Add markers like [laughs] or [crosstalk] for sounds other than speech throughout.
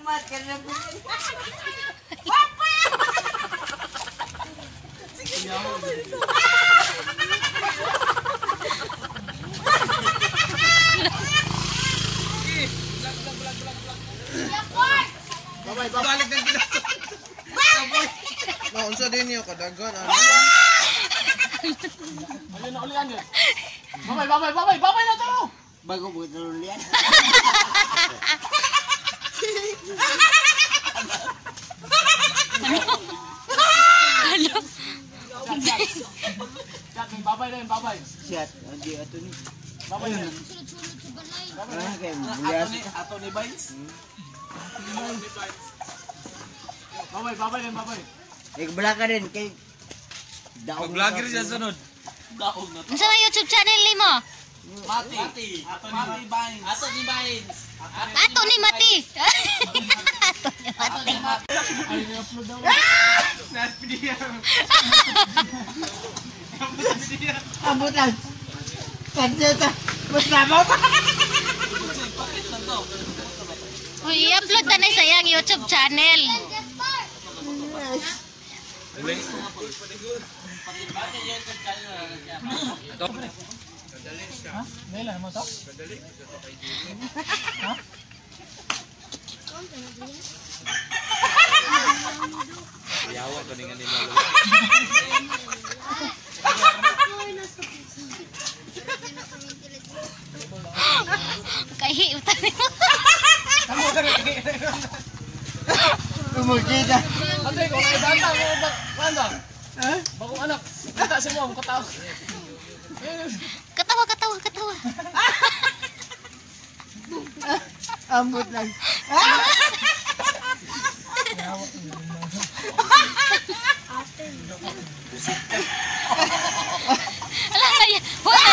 Mat, kaya na Babay, babay. Balik ng ginaso. No, unsa din niyo kadagan ano? Ayun na ulian yun. Babay, babay, babay, babay na to! Bago mo ito ulian. [laughs] Chat, may babay na yun, babay. Hindi ato ni. Babay na. Ah, kaya bulian. Ato ni Bites? Babay, babay na yun, babay. Eh, bala ka rin kay... Daong Vlogger siya sunod. Unsa man YouTube channel nimo? Mati. Mati. Ato ni Bites. Ato ni Bites. Ato ni Mati. Ato ni Mati. Ay, ni-upload daw. Abot lang. Kanya ta. Mas nabaw pa. Uy, i-upload na na sa iyang YouTube channel. Ha? Nila mo to? Ha? Yawa ko nga nila. Kahi utan mo. Kamu ka rin. Tumugida. Ate, kung ay bata mo, bak, ano? Ha? Bagong anak. Kita si mo, katao. Katawa, katawa, katawa. Ambot lang. Ala kaya. Hoy, na,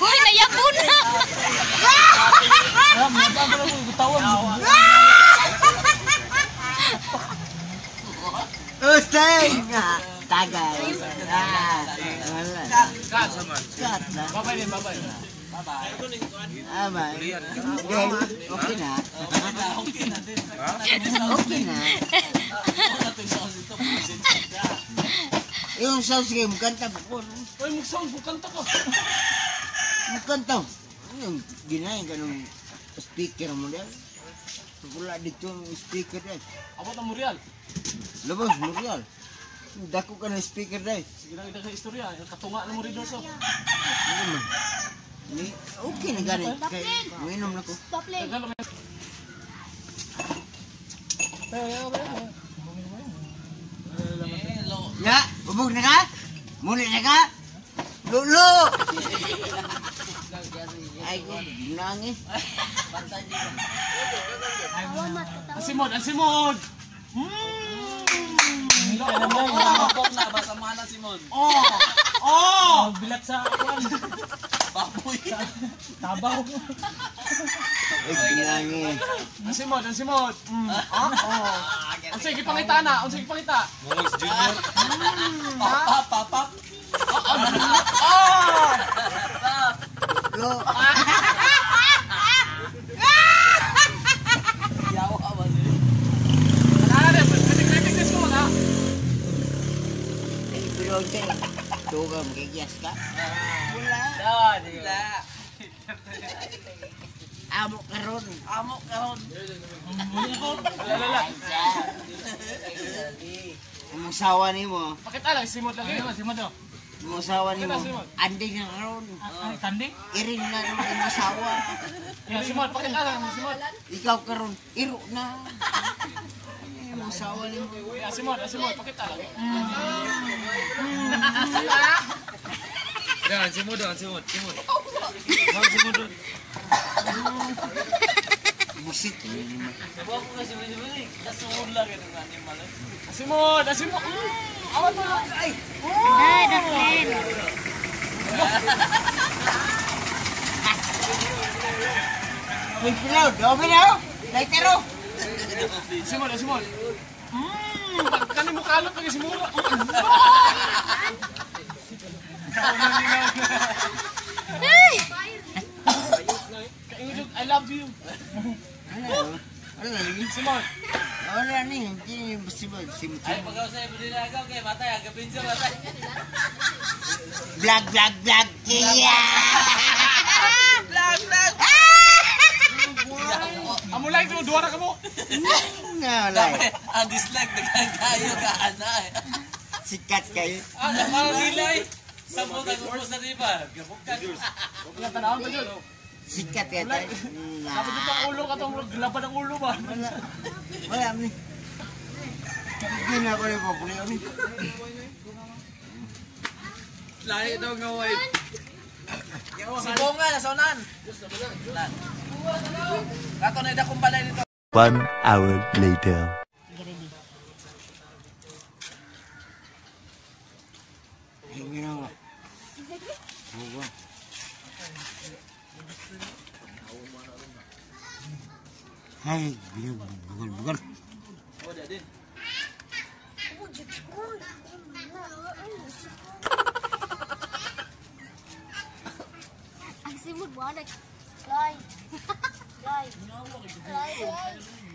hoy, na. Ah, mga bago na. Ustay! Ah, Tagay. Ah, wala. Kat, saman. Kat na. Babay din, babay. Ama. Okay, okay na. Okay na. Yung sauce kayo, mukanta po. Uy, mag-sound, bukanta ka. Mukanta. Yung ginahin ka ng speaker mo yan. Wala dito yung speaker yan. Abot ang Muriel. Labas, Muriel. Dako ka ng speaker dahil. Sige lang sa istorya. Katunga na mo rin so. Ano? Ni, okay na gani. Kay, uminom na ko. Tagal naman. Ya, bubog na ka? Muli na ka? Lulo! Ay, nangis. Asimod, asimod! Mmm! Alam mo, Mabok na, basa mana si Mon. Oh! Oh! Bilat sa akuan. Baboy. Tabaw. Ay, nangis. Asimod, asimod. Mm. Ah, oh. Ang sige pangita na, ang sige pangita. Momogs Junior. Papap, papap. Ah! Lo, Yawa ba siya? Ano na, kritik-kritik this mo na. Ka. Tuga, magigiyas ka. Wala. Wala. [laughs] Amo karon. Amo kahon. Lalala. [laughs] Ang sawa ni mo. Pakita lang, simod lang. Ano, simod daw. Ang sawa ni mo. Anding na karon. Ay, tanding? Iring na naman ang sawa. [laughs] Yan, simod, pakita lang, simod. Ikaw karon, iro na. usawa niyo. Asimod, asimod, pakita lang. Jangan simud, jangan simud, simud. Jangan simud. Busit. Bawa ko kasi bali bali, lang ito ng animal. Asimod, asimod. Awat mo lang. Ay. Ay, daklen. Wait, pilaw. Dawa pilaw. Laitero. Simon, simon. Mmm, kani mo kalot. Ay, Kaingin I love you. Ano? Lagi. Simon. Wala ni. Hindi si Boy. Sim Ay, pagaw sa ibo nila agaw kay matay, agapin siya matay. Vlog, vlog, vlog. Kaya. Amo like mo, duwara ka mo. Nga, wala. ang dislike, nagkakayo ka, ana eh. Sikat kayo. Ah, naparang nilay. Sabot ang upo sa riba. Gabukan. Wala tanawon ba yun? Sikat kayo tayo. Dapat dito ang ulo ka itong laban ng ulo ba? Wala. Wala ni. Hindi na ako rin popular ni. Lahi daw nga white. Si Bonga, nasa unan. Lan. Kato na ida kong balay nito. One hour later. Hindi na ako. Bugo. Ay, bugol, bugol, bugol. Ang